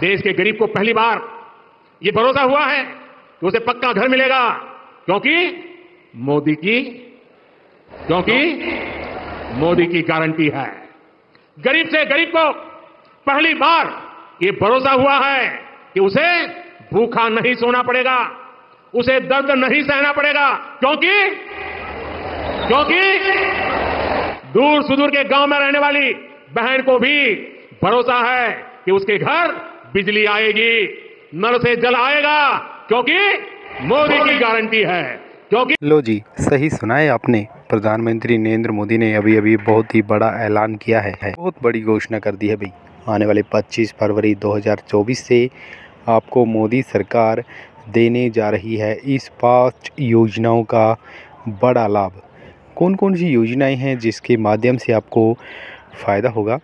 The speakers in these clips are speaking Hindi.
देश के गरीब को पहली बार ये भरोसा हुआ है कि उसे पक्का घर मिलेगा। क्योंकि मोदी की, क्योंकि मोदी की गारंटी है। गरीब से गरीब को पहली बार ये भरोसा हुआ है कि उसे भूखा नहीं सोना पड़ेगा, उसे दर्द नहीं सहना पड़ेगा। क्योंकि क्योंकि दूर सुदूर के गाँव में रहने वाली बहन को भी भरोसा है कि उसके घर बिजली आएगी नल से जल आएगा क्योंकि मोदी की गारंटी है क्योंकि लो जी सही सुना है आपने। प्रधानमंत्री नरेंद्र मोदी ने अभी अभी बहुत ही बड़ा ऐलान किया है। बहुत बड़ी घोषणा कर दी है भाई। आने वाले 25 फरवरी 2024 से आपको मोदी सरकार देने जा रही है इस पाँच योजनाओं का बड़ा लाभ। कौन कौन सी योजनाएँ हैं जिसके माध्यम से आपको फ़ायदा होगा?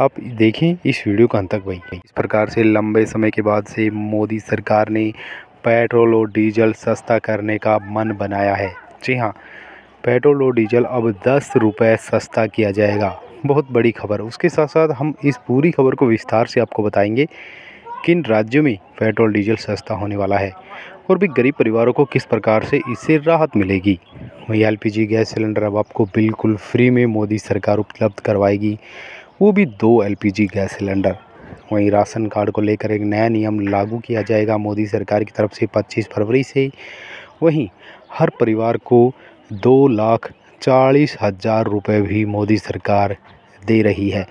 आप देखें इस वीडियो का अंत तक भाई इस प्रकार से लंबे समय के बाद से मोदी सरकार ने पेट्रोल और डीजल सस्ता करने का मन बनाया है। जी हाँ पेट्रोल और डीजल अब दस रुपये सस्ता किया जाएगा। बहुत बड़ी खबर। उसके साथ साथ हम इस पूरी खबर को विस्तार से आपको बताएँगे किन राज्यों में पेट्रोल, डीजल सस्ता होने वाला है और भी गरीब परिवारों को किस प्रकार से इससे राहत मिलेगी। वही एलपीजी गैस सिलेंडर अब आपको बिल्कुल फ्री में मोदी सरकार उपलब्ध करवाएगी। वो भी दो एलपीजी गैस सिलेंडर। वहीं राशन कार्ड को लेकर एक नया नियम लागू किया जाएगा मोदी सरकार की तरफ़ से 25 फरवरी से। वहीं हर परिवार को दो लाख चालीस हज़ार रुपये भी मोदी सरकार दे रही है।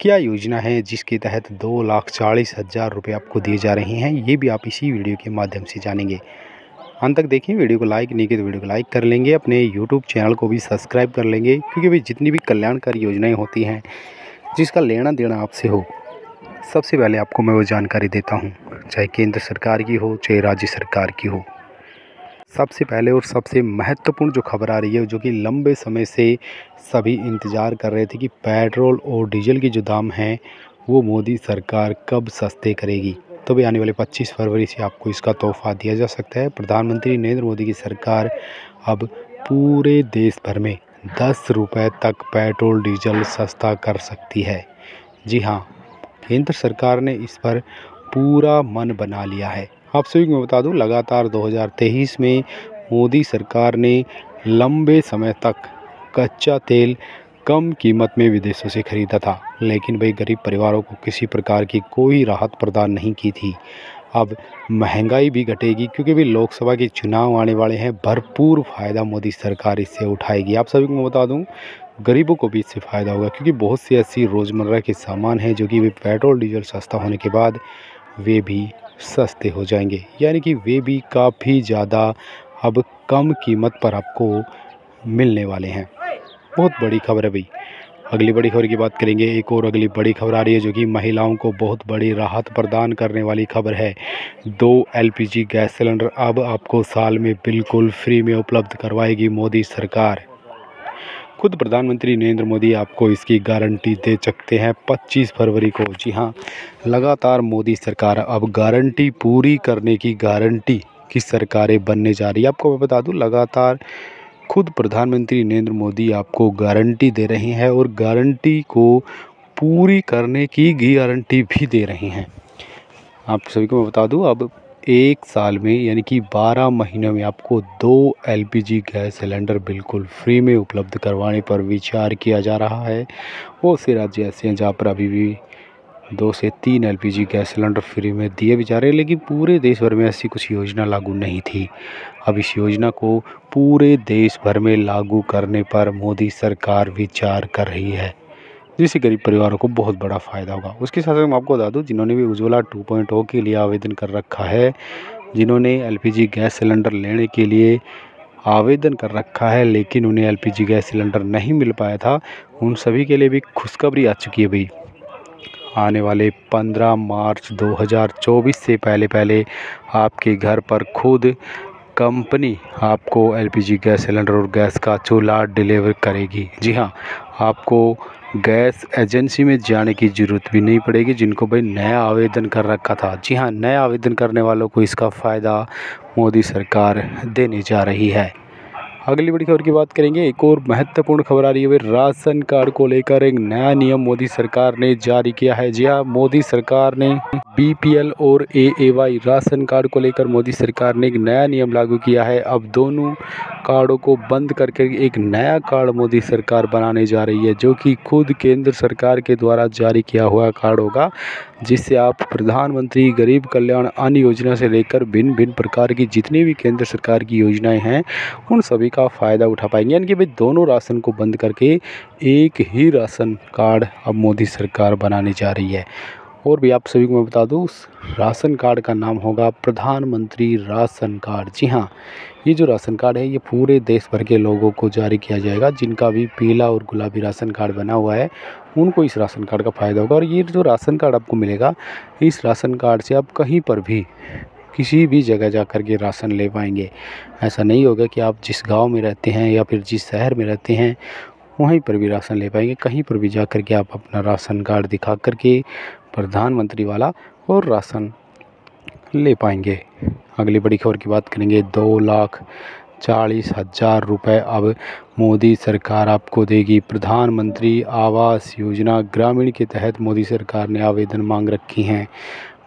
क्या योजना है जिसके तहत दो लाख चालीस हज़ार रुपये आपको दिए जा रहे हैं, ये भी आप इसी वीडियो के माध्यम से जानेंगे। अंत तक देखें, वीडियो को लाइक नहीं किया तो वीडियो को लाइक कर लेंगे, अपने यूट्यूब चैनल को भी सब्सक्राइब कर लेंगे, क्योंकि भाई जितनी भी कल्याणकारी योजनाएँ होती हैं, जिसका लेना देना आपसे हो, सबसे पहले आपको मैं वो जानकारी देता हूँ, चाहे केंद्र सरकार की हो, चाहे राज्य सरकार की हो। सबसे पहले और सबसे महत्वपूर्ण जो खबर आ रही है, जो कि लंबे समय से सभी इंतज़ार कर रहे थे कि पेट्रोल और डीजल की जो दाम हैं, वो मोदी सरकार कब सस्ते करेगी। तो भी आने वाले 25 फरवरी से आपको इसका तोहफ़ा दिया जा सकता है। प्रधानमंत्री नरेंद्र मोदी की सरकार अब पूरे देश भर में दस रुपये तक पेट्रोल, डीजल सस्ता कर सकती है। जी हाँ केंद्र सरकार ने इस पर पूरा मन बना लिया है। आप सभी को बता दूँ, लगातार 2023 में मोदी सरकार ने लंबे समय तक कच्चा तेल कम कीमत में विदेशों से ख़रीदा था, लेकिन भाई गरीब परिवारों को किसी प्रकार की कोई राहत प्रदान नहीं की थी। अब महँगाई भी घटेगी, क्योंकि भी लोकसभा के चुनाव आने वाले हैं। भरपूर फ़ायदा मोदी सरकार इससे उठाएगी। आप सभी को मैं बता दूँ, गरीबों को भी इससे फ़ायदा होगा, क्योंकि बहुत से ऐसी रोज़मर्रा के सामान हैं जो कि वे पेट्रोल, डीजल सस्ता होने के बाद वे भी सस्ते हो जाएँगे। यानी कि वे भी काफ़ी ज़्यादा अब कम कीमत पर आपको मिलने वाले हैं। बहुत बड़ी खबर है भाई। अगली बड़ी खबर की बात करेंगे, एक और अगली बड़ी खबर आ रही है जो कि महिलाओं को बहुत बड़ी राहत प्रदान करने वाली खबर है। दो एलपीजी गैस सिलेंडर अब आपको साल में बिल्कुल फ्री में उपलब्ध करवाएगी मोदी सरकार। खुद प्रधानमंत्री नरेंद्र मोदी आपको इसकी गारंटी दे सकते हैं 25 फरवरी को। जी हाँ लगातार मोदी सरकार अब गारंटी पूरी करने की गारंटी की सरकारें बनने जा रही है। आपको मैं बता दूँ, लगातार खुद प्रधानमंत्री नरेंद्र मोदी आपको गारंटी दे रहे हैं और गारंटी को पूरी करने की गारंटी भी दे रहे हैं। आप सभी को मैं बता दूँ, अब एक साल में, यानी कि 12 महीनों में आपको दो एलपीजी गैस सिलेंडर बिल्कुल फ्री में उपलब्ध करवाने पर विचार किया जा रहा है। बहुत से राज्य ऐसे हैं जहाँ पर अभी भी दो से तीन एलपीजी गैस सिलेंडर फ्री में दिए भी जा रहे हैं, लेकिन पूरे देश भर में ऐसी कुछ योजना लागू नहीं थी। अब इस योजना को पूरे देश भर में लागू करने पर मोदी सरकार विचार कर रही है। जिससे गरीब परिवारों को बहुत बड़ा फ़ायदा होगा। उसके साथ साथ मैं आपको बता दूँ, जिन्होंने भी उज्ज्वला 2.0 के लिए आवेदन कर रखा है, जिन्होंने एलपीजी गैस सिलेंडर लेने के लिए आवेदन कर रखा है, लेकिन उन्हें एलपीजी गैस सिलेंडर नहीं मिल पाया था, उन सभी के लिए भी खुशखबरी आ चुकी है भाई। आने वाले 15 मार्च 2024 से पहले पहले आपके घर पर खुद कंपनी आपको एलपीजी गैस सिलेंडर और गैस का चूल्हा डिलीवर करेगी। जी हाँ आपको गैस एजेंसी में जाने की ज़रूरत भी नहीं पड़ेगी, जिनको भाई नया आवेदन कर रखा था। जी हाँ नया आवेदन करने वालों को इसका फ़ायदा मोदी सरकार देने जा रही है। अगली बड़ी खबर की बात करेंगे। एक और महत्वपूर्ण खबर आ रही है। राशन कार्ड को लेकर एक नया नियम मोदी सरकार ने जारी किया है। जी हाँ मोदी सरकार ने बीपीएल और एएवाई राशन कार्ड को लेकर मोदी सरकार ने एक नया नियम लागू किया है। अब दोनों कार्डों को बंद करके एक नया कार्ड मोदी सरकार बनाने जा रही है, जो कि खुद केंद्र सरकार के द्वारा जारी किया हुआ कार्ड होगा, जिससे आप प्रधानमंत्री गरीब कल्याण अन्न योजना से लेकर भिन्न भिन्न प्रकार की जितनी भी केंद्र सरकार की योजनाएँ हैं, उन सभी का फ़ायदा उठा पाएँगे। यानी कि भाई दोनों राशन को बंद करके एक ही राशन कार्ड अब मोदी सरकार बनाने जा रही है। और भी आप सभी को मैं बता दूँ, उस राशन कार्ड का नाम होगा प्रधानमंत्री राशन कार्ड। जी हाँ ये जो राशन कार्ड है, ये पूरे देश भर के लोगों को जारी किया जाएगा, जिनका भी पीला और गुलाबी राशन कार्ड बना हुआ है, उनको इस राशन कार्ड का फ़ायदा होगा। और ये जो राशन कार्ड आपको मिलेगा, इस राशन कार्ड से आप कहीं पर भी किसी भी जगह जा कर के राशन ले पाएँगे। ऐसा नहीं होगा कि आप जिस गाँव में रहते हैं या फिर जिस शहर में रहते हैं, वहीं पर भी राशन ले पाएँगे। कहीं पर भी जा कर के आप अपना राशन कार्ड दिखा कर के प्रधानमंत्री वाला और राशन ले पाएँगे। अगली बड़ी खबर की बात करेंगे। दो लाख चालीस हज़ार रुपये अब मोदी सरकार आपको देगी। प्रधानमंत्री आवास योजना ग्रामीण के तहत मोदी सरकार ने आवेदन मांग रखी हैं।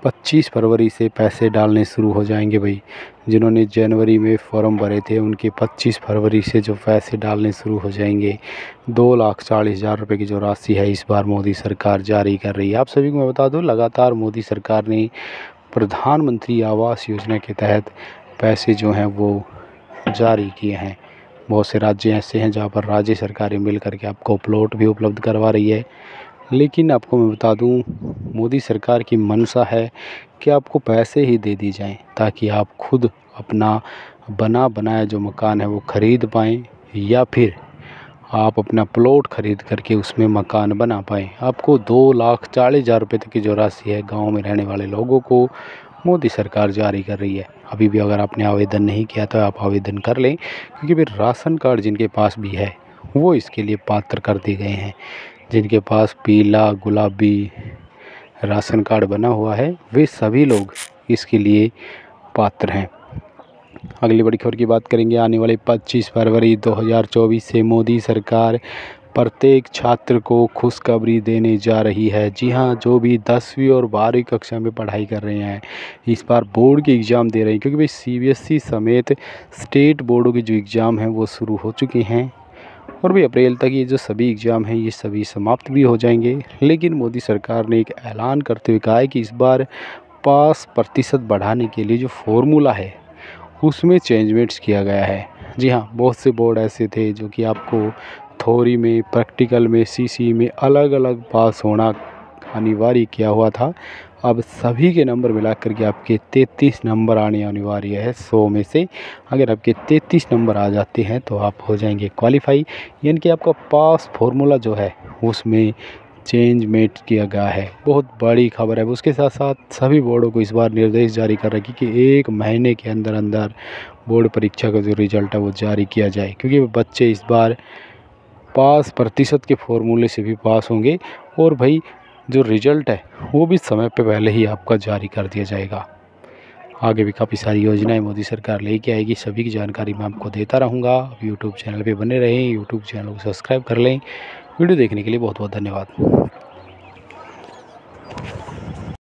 25 फरवरी से पैसे डालने शुरू हो जाएँगे भाई। जिन्होंने जनवरी में फॉर्म भरे थे, उनके 25 फरवरी से जो पैसे डालने शुरू हो जाएँगे, दो लाख चालीस हज़ार रुपये की जो राशि है इस बार मोदी सरकार जारी कर रही है। आप सभी को मैं बता दूँ, लगातार मोदी सरकार ने प्रधानमंत्री आवास योजना के तहत पैसे जो हैं वो जारी किए हैं। बहुत से राज्य ऐसे हैं जहाँ पर राज्य सरकारें मिल करके आपको प्लॉट भी उपलब्ध करवा रही है। लेकिन आपको मैं बता दूँ, मोदी सरकार की मंशा है कि आपको पैसे ही दे दी जाएँ, ताकि आप खुद अपना बना बनाया जो मकान है वो ख़रीद पाएँ, या फिर आप अपना प्लॉट ख़रीद करके उसमें मकान बना पाएँ। आपको दो लाख चालीस हज़ार रुपये तक की जो राशि है गाँव में रहने वाले लोगों को मोदी सरकार जारी कर रही है। अभी भी अगर आपने आवेदन नहीं किया तो आप आवेदन कर लें, क्योंकि फिर राशन कार्ड जिनके पास भी है, वो इसके लिए पात्र कर दिए गए हैं। जिनके पास पीला, गुलाबी राशन कार्ड बना हुआ है, वे सभी लोग इसके लिए पात्र हैं। अगली बड़ी खबर की बात करेंगे। आने वाले 25 फरवरी 2024 से मोदी सरकार प्रत्येक छात्र को खुशखबरी देने जा रही है। जी हाँ जो भी दसवीं और बारहवीं कक्षा में पढ़ाई कर रहे हैं, इस बार बोर्ड के एग्ज़ाम दे रहे हैं, क्योंकि भाई सीबीएसई समेत स्टेट बोर्डों के जो एग्ज़ाम हैं, वो शुरू हो चुके हैं। और भी अप्रैल तक ये जो सभी एग्ज़ाम हैं, ये सभी समाप्त भी हो जाएँगे। लेकिन मोदी सरकार ने एक ऐलान करते हुए कहा है कि इस बार पास प्रतिशत बढ़ाने के लिए जो फॉर्मूला है, उसमें चेंजमेंट्स किया गया है। जी हाँ बहुत से बोर्ड ऐसे थे जो कि आपको थोरी में, प्रैक्टिकल में सीसी में अलग अलग पास होना अनिवार्य किया हुआ था। अब सभी के नंबर मिला करके आपके तैंतीस नंबर आने अनिवार्य है। सौ में से अगर आपके तैंतीस नंबर आ जाते हैं तो आप हो जाएँगे क्वालिफाई यानी कि आपका पास फॉर्मूला जो है, उसमें चेंज मेट किया गया है। बहुत बड़ी खबर है। उसके साथ साथ सभी बोर्डों को इस बार निर्देश जारी कर रखी कि एक महीने के अंदर अंदर बोर्ड परीक्षा का जो रिज़ल्ट है वो जारी किया जाए। क्योंकि बच्चे इस बार पास प्रतिशत के फॉर्मूले से भी पास होंगे। और भाई जो रिज़ल्ट है, वो भी समय पे पहले ही आपका जारी कर दिया जाएगा। आगे भी काफ़ी सारी योजनाएँ मोदी सरकार लेके आएगी, सभी की जानकारी मैं आपको देता रहूँगा। यूट्यूब चैनल पे बने रहें यूट्यूब चैनल को सब्सक्राइब कर लें। वीडियो देखने के लिए बहुत बहुत धन्यवाद।